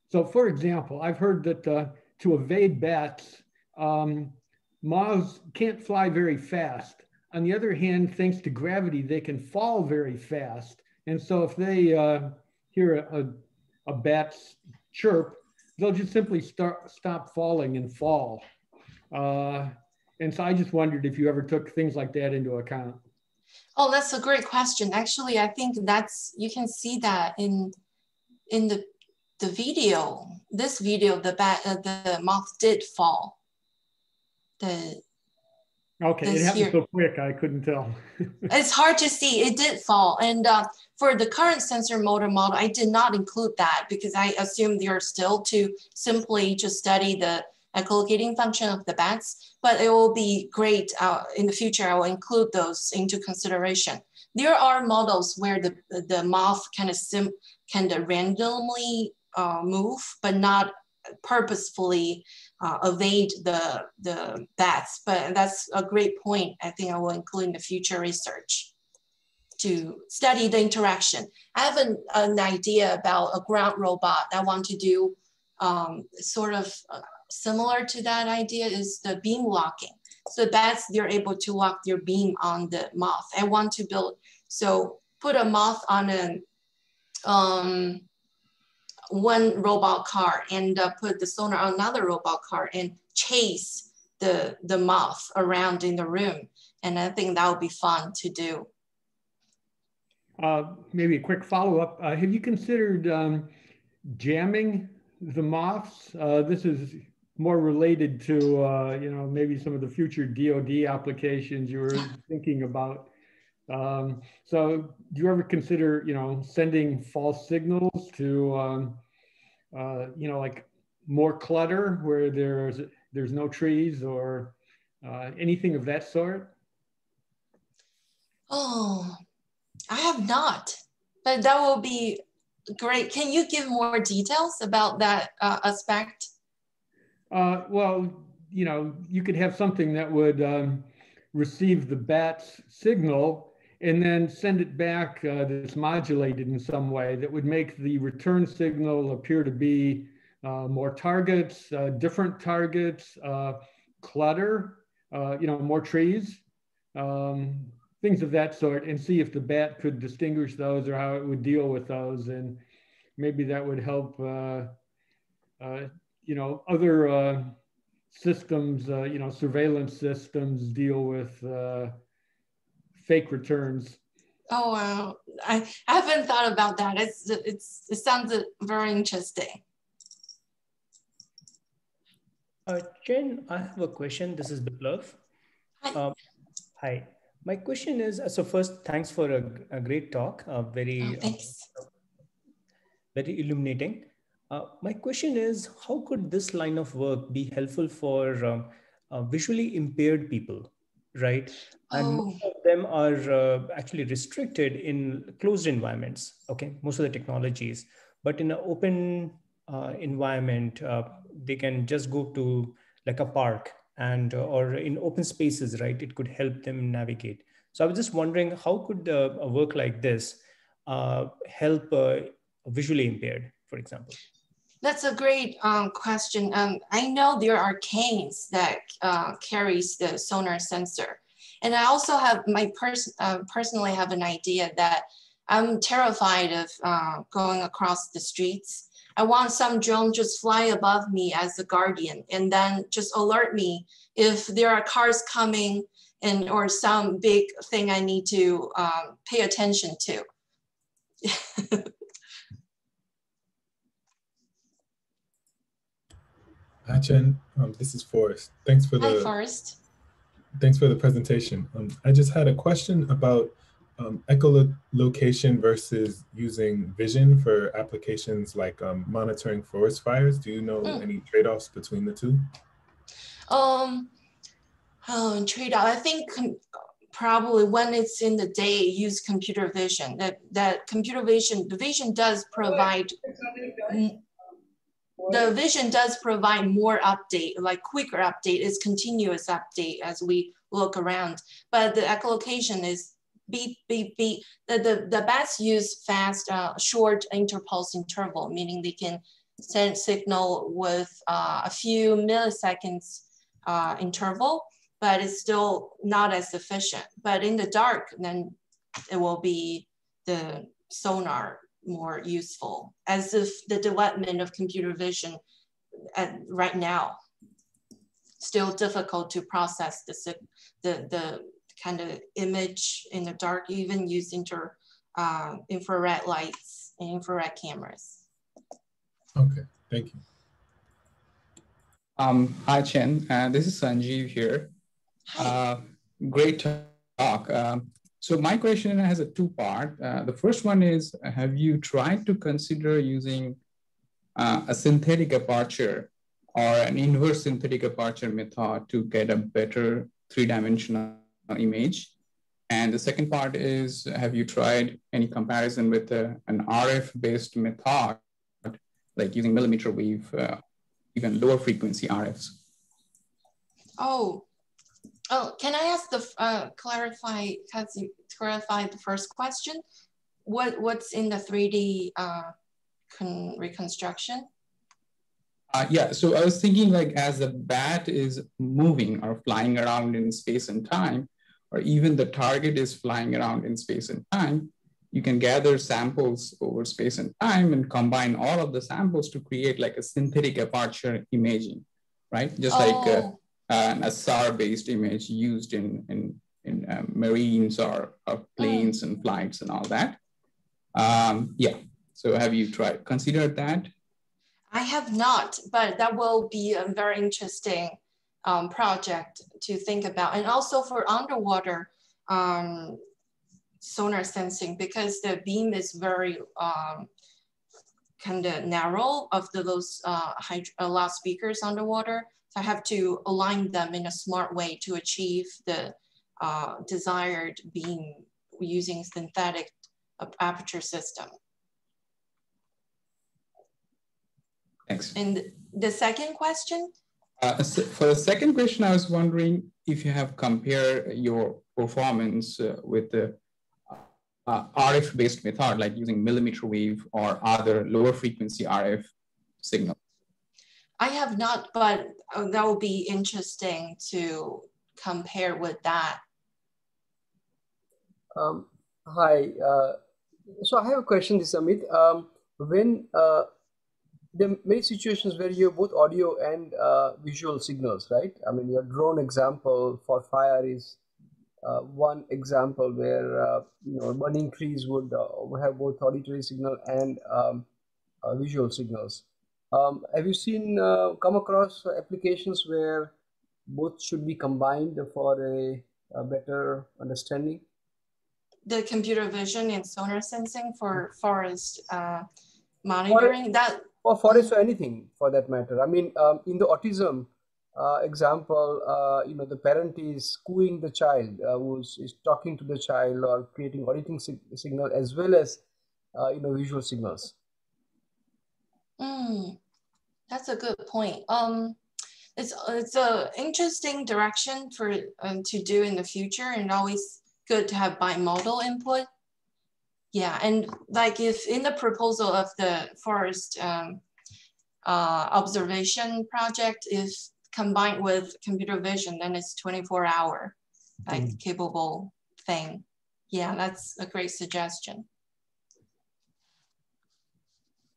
So for example, I've heard that uh, to evade bats, um, moths can't fly very fast. On the other hand, thanks to gravity, they can fall very fast. And so if they uh, hear a, a, a bat's chirp, they'll just simply start, stop falling and fall. Uh, and so I just wondered if you ever took things like that into account. Oh, that's a great question. Actually, I think that's you can see that in in the the video. This video, the bat, uh, the moth did fall. The okay, it happened here. so quick I couldn't tell. [laughs] it's hard to see. It did fall, and uh, for the current sensor motor model, I did not include that because I assumed you're still to simply just study the echolocating function of the bats, but it will be great uh, in the future. I will include those into consideration. There are models where the, the moth kind of sim, kind of randomly uh, move, but not purposefully uh, evade the, the bats. But that's a great point. I think I will include in the future research to study the interaction. I have an, an idea about a ground robot I want to do um, sort of uh, similar to that idea is the beam locking. So that's they're able to lock their beam on the moth. I want to build, so put a moth on a, um, one robot car and uh, put the sonar on another robot car and chase the, the moth around in the room. And I think that would be fun to do. Uh, maybe a quick follow-up. Uh, have you considered um, jamming the moths? Uh, this is more related to uh, you know maybe some of the future DoD applications you were [laughs] thinking about. Um, so do you ever consider you know sending false signals to um, uh, you know like more clutter where there's there's no trees or uh, anything of that sort? Oh, I have not, but that will be great. Can you give more details about that uh, aspect? Uh, well, you know, you could have something that would um, receive the bat's signal and then send it back uh, that's modulated in some way that would make the return signal appear to be uh, more targets, uh, different targets, uh, clutter, uh, you know, more trees, um, things of that sort, and see if the bat could distinguish those or how it would deal with those. And maybe that would help, uh, you know, other systems, you know, surveillance systems deal with fake returns. Oh wow! I, I haven't thought about that. It's it's it sounds very interesting. Uh, Chen, I have a question. This is Biplav. Hi. Um, hi. My question is, uh, so first, thanks for a, a great talk. Uh, very, oh, thanks. Uh, very illuminating. Uh, my question is, how could this line of work be helpful for um, uh, visually impaired people? Right? And Oh. most of them are uh, actually restricted in closed environments. Okay, most of the technologies, but in an open uh, environment, uh, they can just go to like a park and uh, or in open spaces, right? It could help them navigate. So I was just wondering, how could uh, a work like this uh, help uh, visually impaired, for example? That's a great um, question. Um, I know there are canes that uh, carries the sonar sensor. And I also have my person uh, personally have an idea that I'm terrified of uh, going across the streets. I want some drone just fly above me as a guardian and then just alert me if there are cars coming and or some big thing I need to um, pay attention to. [laughs] Hi Chen, um, this is Forrest. Thanks for the Hi, the Forrest. thanks for the presentation. Um, I just had a question about um, echolocation versus using vision for applications like um, monitoring forest fires. Do you know Mm. any trade-offs between the two? Um, oh, trade off. I think probably when it's in the day, use computer vision. That that computer vision, the vision does provide. The vision does provide more update, like quicker update. It's continuous update as we look around. But the echolocation is beep beep beep. The the the bats use fast, uh, short interpulse interval, meaning they can send signal with uh, a few milliseconds uh, interval, but it's still not as efficient. But in the dark, then it will be the sonar more useful as if the development of computer vision at, right now still difficult to process the, the, the kind of image in the dark, even use inter, uh, infrared lights and infrared cameras. Okay, thank you. Um, hi, Chen. Uh, this is Sanjeev here. Hi. Uh, great talk. Um, so my question has a two-part. Uh, the first one is, have you tried to consider using uh, a synthetic aperture or an inverse synthetic aperture method to get a better three-dimensional image? And the second part is, have you tried any comparison with uh, an RF-based method, like using millimeter wave, uh, even lower frequency RFs? Oh, oh, can I ask the, uh, clarify, has you clarify the first question? What, what's in the 3D, uh, reconstruction? Uh, yeah, so I was thinking like as the bat is moving or flying around in space and time, or even the target is flying around in space and time, you can gather samples over space and time and combine all of the samples to create like a synthetic aperture imaging, right? Just like uh, Oh, an SAR-based image used in, in, in uh, marines or, or planes and flights and all that. Um, yeah, so have you tried, considered that? I have not, but that will be a very interesting um, project to think about. And also for underwater um, sonar sensing, because the beam is very um, kind of narrow of the, those uh, hyd- uh, loudspeakers underwater. So I have to align them in a smart way to achieve the uh, desired beam using synthetic aperture system. Thanks. And the second question, Uh, so for the second question, I was wondering if you have compared your performance uh, with the uh, RF-based method, like using millimeter wave or other lower frequency RF signal. I have not, but uh, that would be interesting to compare with that. Um, hi, uh, so I have a question, this Amit. Um, when uh, there are many situations where you have both audio and uh, visual signals, right? I mean, your drone example for fire is uh, one example where uh, you know burning trees would uh, have both auditory signal and um, uh, visual signals. Um, have you seen uh, come across applications where both should be combined for a, a better understanding? The computer vision and sonar sensing for forest uh, monitoring for, that or forest or anything for that matter. I mean, um, in the autism uh, example, uh, you know, the parent is cooing the child, uh, who's is talking to the child or creating auditing sig- signal as well as, uh, you know, visual signals. Mm, that's a good point. Um, it's it's a interesting direction for um, to do in the future, and always good to have bimodal input. Yeah, and like if in the proposal of the forest um, uh, observation project, if combined with computer vision, then it's 24 hour like mm. capable thing. Yeah, that's a great suggestion.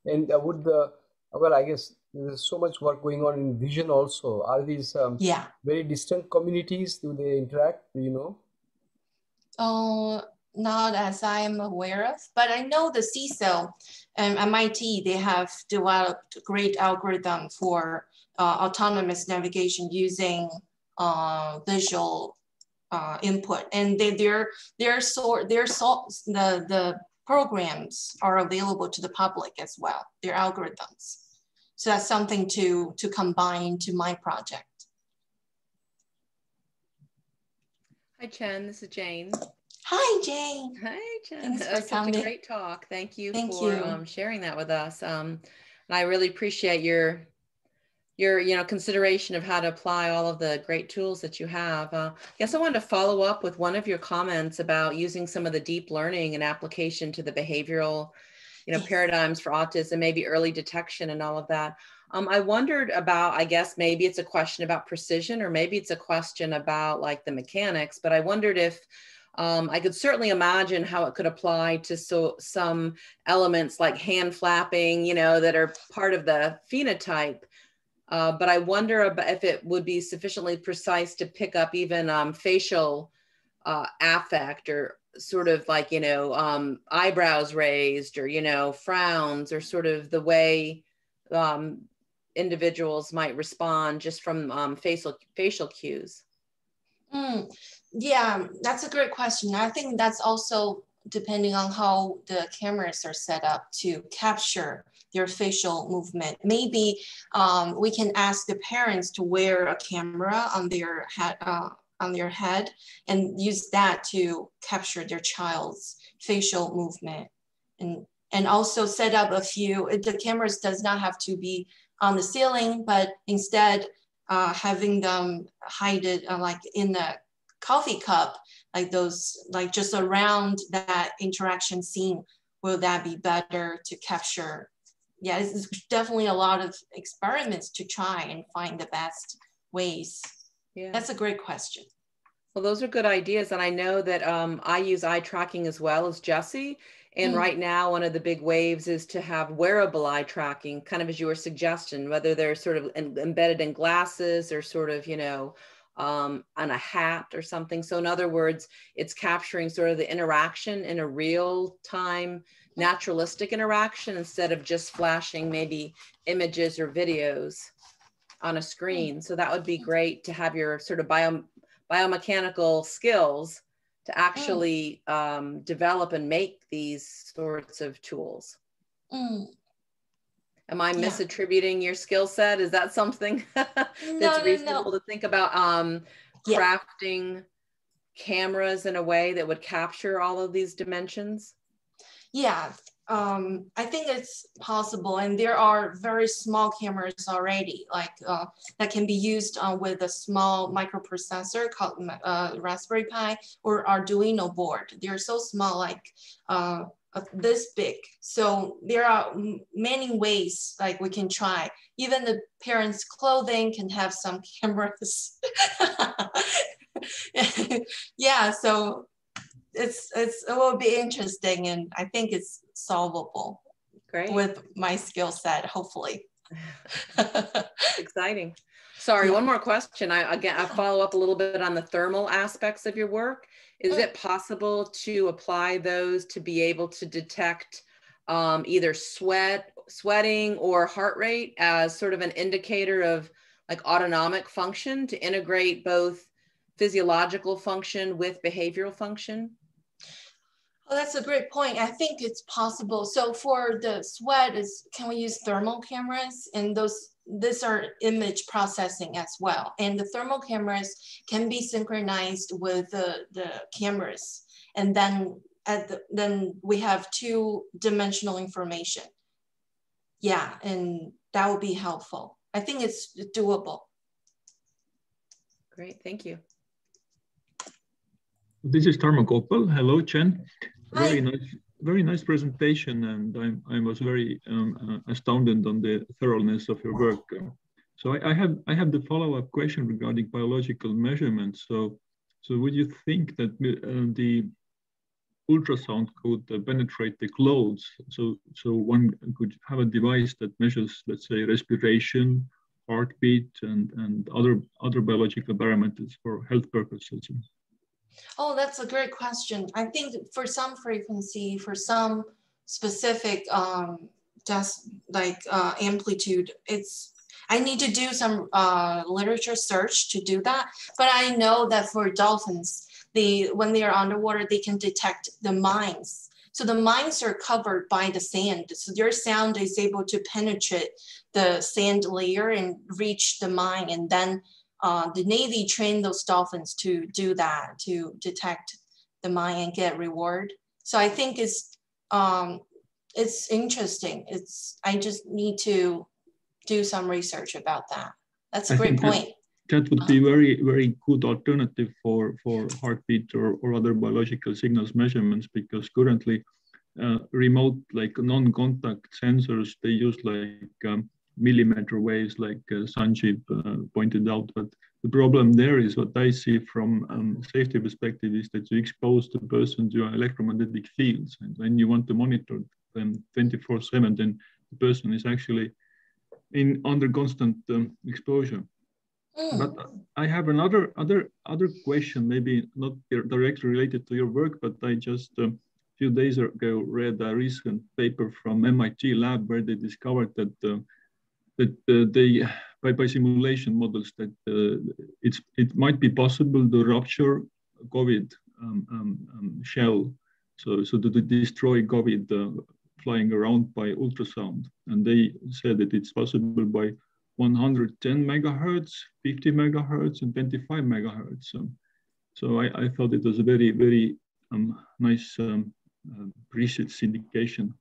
And uh, would the well, I guess there's so much work going on in vision also. Are these um, yeah very distant communities? Do they interact? Do you know? Oh, not as I'm aware of, but I know the CSAIL and MIT, they have developed great algorithm for uh, autonomous navigation using uh, visual uh, input. And they, their, their, sort, their so, the, the programs are available to the public as well, their algorithms. So that's something to, to combine to my project. Hi, Chen. This is Jane. Hi, Jane. Hi, Jen. Thanks for That's such a great talk. Thank you Thank for you. Um, sharing that with us. Um, and I really appreciate your your you know consideration of how to apply all of the great tools that you have. Uh, I guess I wanted to follow up with one of your comments about using some of the deep learning and application to the behavioral you know paradigms for autism, maybe early detection and all of that. Um, I wondered about, I guess maybe it's a question about precision or maybe it's a question about like the mechanics, but I wondered if um, I could certainly imagine how it could apply to so some elements like hand flapping, you know, that are part of the phenotype. Uh, but I wonder if it would be sufficiently precise to pick up even um, facial uh, affect or sort of like, you know, um, eyebrows raised or, you know, frowns or sort of the way um, individuals might respond just from um, facial facial cues. Mm, yeah, that's a great question. I think that's also depending on how the cameras are set up to capture their facial movement. Maybe um, we can ask the parents to wear a camera on their head, uh, on their head and use that to capture their child's facial movement. And, and also set up a few, the cameras does not have to be on the ceiling, but instead uh, having them hide it uh, like in the coffee cup, like those, like just around that interaction scene, will that be better to capture? Yeah, it's definitely a lot of experiments to try and find the best ways. Yeah. That's a great question. Well, those are good ideas. And I know that um, I use eye tracking as well as Jesse. And mm. right now, one of the big waves is to have wearable eye tracking, kind of as your suggestion, whether they're sort of in, embedded in glasses or sort of, you know, um, on a hat or something. So, in other words, it's capturing sort of the interaction in a real time, naturalistic interaction instead of just flashing maybe images or videos on a screen. So, that would be great to have your sort of bio, biomechanical skills to mm. actually um, develop and make these sorts of tools. Mm. Am I yeah. misattributing your skill set? Is that something [laughs] that's no, reasonable no, no. to think about um, crafting yeah. cameras in a way that would capture all of these dimensions? Yeah, um, I think it's possible, and there are very small cameras already, like uh, that can be used uh, with a small microprocessor called uh, Raspberry Pi or Arduino board. They're so small, like uh, this big. So there are many ways like we can try. Even the parents' clothing can have some [laughs] cameras. [laughs] yeah, so it's it's it will be interesting and I think it's solvable. Great. With my skill set, hopefully. [laughs] Exciting. Sorry, one more question. I again I follow up a little bit on the thermal aspects of your work. Is it possible to apply those to be able to detect um, either sweat, sweating, or heart rate as sort of an indicator of like autonomic function to integrate both physiological function with behavioral function? Oh, that's a great point. I think it's possible. So for the sweat is, can we use thermal cameras? And those, these are image processing as well. And the thermal cameras can be synchronized with the, the cameras. And then at the, then we have two dimensional information. Yeah, and that would be helpful. I think it's doable. Great, thank you. This is Tarmo Koppel. Hello, Chen. Very nice, very nice presentation, and I'm, I was very um, uh, astounded on the thoroughness of your work. So I, I have I have the follow-up question regarding biological measurements. So so would you think that uh, the ultrasound could uh, penetrate the clothes? So so one could have a device that measures, let's say, respiration, heartbeat, and and other other biological parameters for health purposes. Oh, that's a great question. I think for some frequency, for some specific um, just like uh, amplitude, it's I need to do some uh, literature search to do that. But I know that for dolphins, they when they are underwater, they can detect the mines. So the mines are covered by the sand. So their sound is able to penetrate the sand layer and reach the mine and then uh, the Navy trained those dolphins to do that, to detect the mine and get reward. So I think it's um, it's interesting. It's I just need to do some research about that. That's a I great point. That, that would be very very good alternative for for heartbeat or, or other biological signals measurements because currently uh, remote like non-contact sensors they use like um, millimeter waves like uh, Sanjeev uh, pointed out. But the problem there is what I see from um, safety perspective is that you expose the person to electromagnetic fields. And when you want to monitor them 24 seven, then the person is actually in under constant um, exposure. Mm. But I have another other other question, maybe not directly related to your work, but I just a um, few days ago read a recent paper from MIT lab where they discovered that uh, that uh, they by, by simulation models that uh, it's it might be possible to rupture COVID um, um, um, shell, so so to destroy COVID uh, flying around by ultrasound, and they said that it's possible by 110 megahertz, 50 megahertz, and 25 megahertz. So, so I, I thought it was a very very um, nice um, uh, precise indication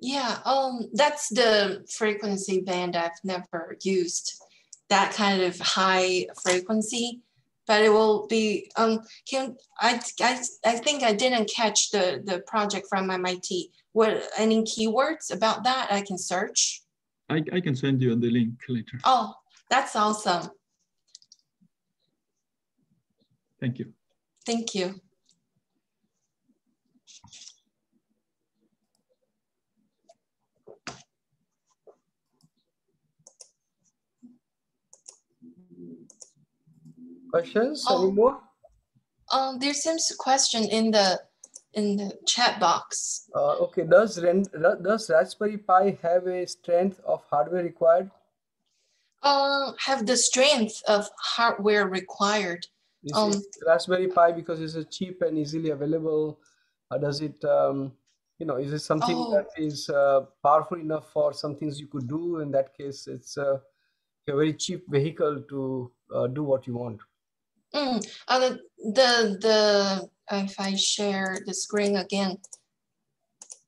yeah, um, that's the frequency band I've never used, that kind of high frequency, but it will be, um, can, I, I, I think I didn't catch the, the project from MIT. What, any keywords about that I can search? I, I can send you the link later. Oh, that's awesome. Thank you. Thank you. Questions oh, anymore? Um, there seems a question in the in the chat box. Uh, okay, does does Raspberry Pi have a strength of hardware required? Uh, have the strength of hardware required. um, Raspberry Pi because it's a cheap and easily available. Uh, does it, um, you know, is it something oh. that is uh, powerful enough for some things you could do? In that case, it's uh, a very cheap vehicle to uh, do what you want. Mm, uh, the, the, the, if I share the screen again,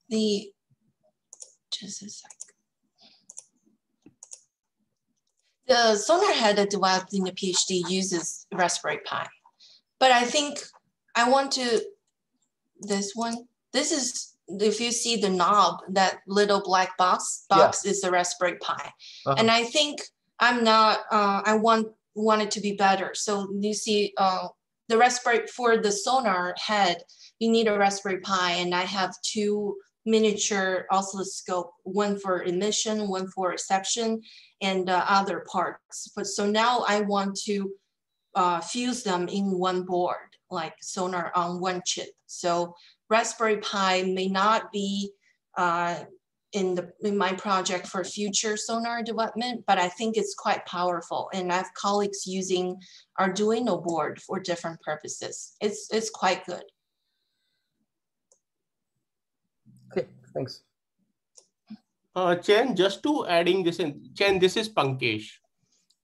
the, just a sec. The sonar head that developed in the PhD uses Raspberry Pi, but I think I want to, this one, this is, if you see the knob, that little black box, box yeah. is the Raspberry Pi. Uh -huh. And I think I'm not, uh, I want, want it to be better. So you see uh, the Raspberry, for the sonar head, you need a Raspberry Pi and I have two miniature oscilloscope, one for emission, one for reception, and uh, other parts. But so now I want to uh, fuse them in one board, like sonar on one chip. So Raspberry Pi may not be uh, in the in my project for future sonar development, but I think it's quite powerful. And I have colleagues using Arduino board for different purposes. It's it's quite good. Okay, thanks. Uh, Chen, just to adding this in, Chen, this is Pankesh.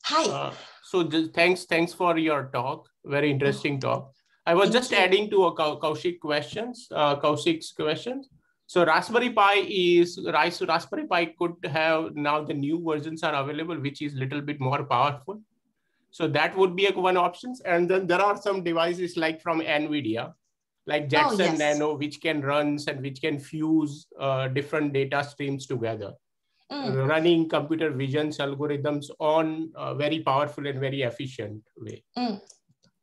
Hi. Uh, so just thanks, thanks for your talk. Very interesting talk. I was Thank just you. adding to a Kaushik questions, uh, Kaushik's questions. So Raspberry Pi is Raspberry Pi could have now the new versions are available, which is a little bit more powerful. So that would be a, one options. And then there are some devices like from NVIDIA, like oh, Jetson oh, yes. Nano, which can run and which can fuse uh, different data streams together. Mm. Running computer visions algorithms on a very powerful and very efficient way. Mm.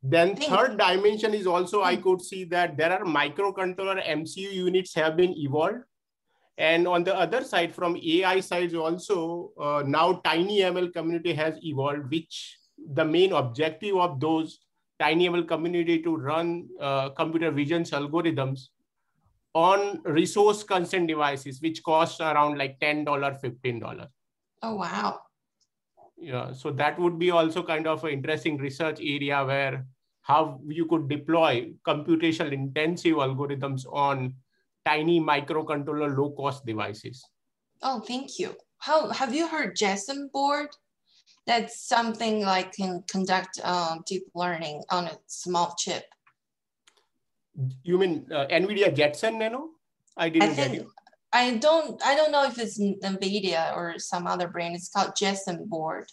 Then third dimension is also, I could see that there are microcontroller MCU units have been evolved. And on the other side, from AI side also, uh, now TinyML community has evolved, which the main objective of those tiny ML community to run uh, computer visions algorithms on resource consent devices, which cost around like $10, $15. Oh, wow. Yeah, so that would be also kind of an interesting research area where how you could deploy computational intensive algorithms on tiny microcontroller low cost devices. Oh, thank you. How have you heard Jetson board? That's something like can conduct um, deep learning on a small chip. You mean uh, NVIDIA Jetson Nano? I didn't I think, get you. I don't. I don't know if it's NVIDIA or some other brand. It's called Jetson board.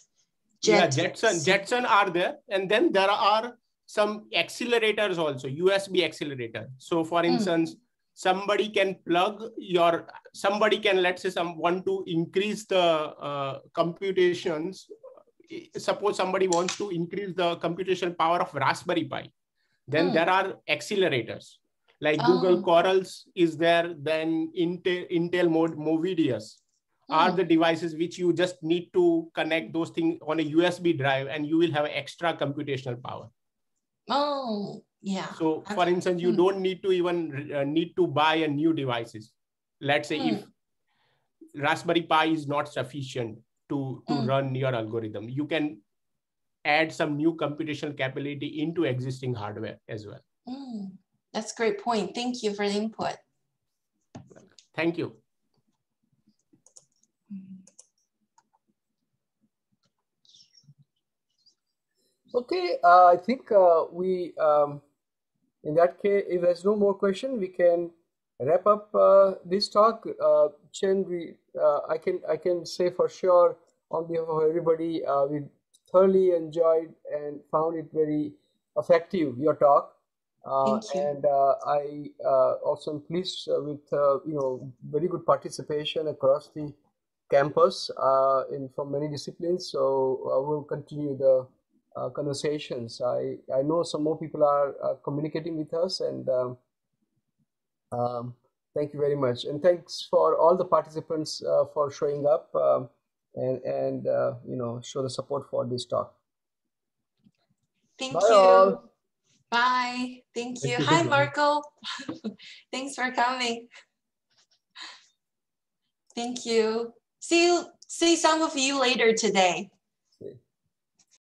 Jet yeah, Jetson. Jetson are there, and then there are some accelerators also, USB accelerator. So for hmm. instance, mm. somebody can plug your, somebody can, let's say some want to increase the uh, computations. Suppose somebody wants to increase the computational power of Raspberry Pi. Then mm. there are accelerators like oh. Google Corals is there, then Intel, Intel mode Movidius are hmm. the devices which you just need to connect those things on a USB drive and you will have extra computational power. Oh, yeah. So for instance, you mm. don't need to even uh, need to buy a new devices. Let's say mm. if Raspberry Pi is not sufficient to, to mm. run your algorithm, you can add some new computational capability into existing hardware as well. Hmm. That's a great point. Thank you for the input. Thank you. Okay, uh, I think uh, we, um, in that case, if there's no more question, we can wrap up uh, this talk. Uh, Chen, we, uh, I can I can say for sure on behalf of everybody, uh, we thoroughly enjoyed and found it very effective your talk. Thank you. And I also am pleased with you know very good participation across the campus in from many disciplines. So we'll continue the uh, conversations. I, I know some more people are uh, communicating with us and um, um, thank you very much. And thanks for all the participants uh, for showing up um, and, and uh, you know, show the support for this talk. Thank Bye you. All. Bye. Thank, thank you. you. Hi, Marco. [laughs] Thanks for coming. Thank you. See you, see some of you later today.